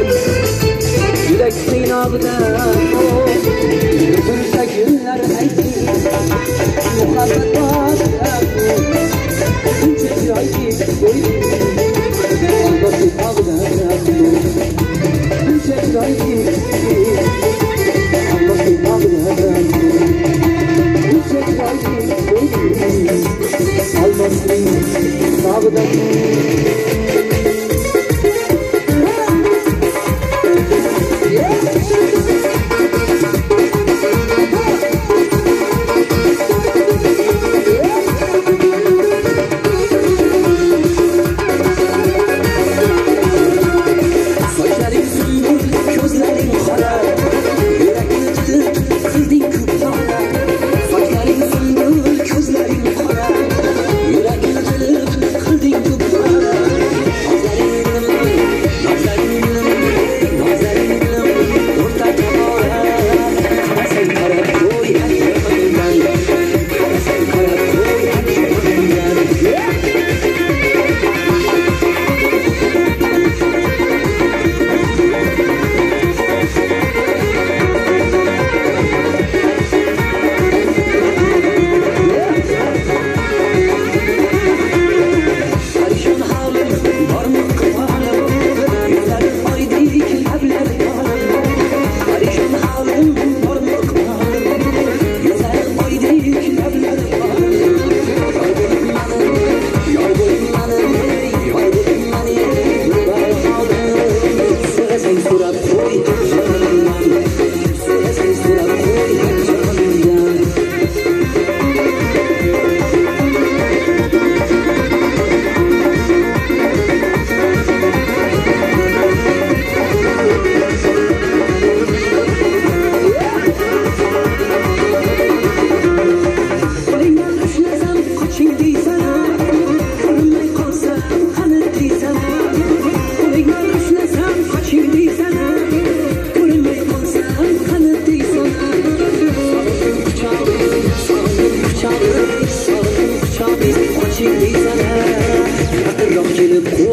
yürek Yürek sinabda Gözümde günler eksik Muhabbet var Çünkü yüreği koydu Onda sinabda Çünkü yüreği Onda sinabda Çünkü yüreği koydu Almasın sabda Baby what you need sana Hatırlam gelip